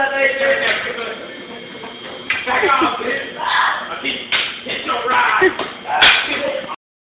that they do Back off, bitch. Hit your ride.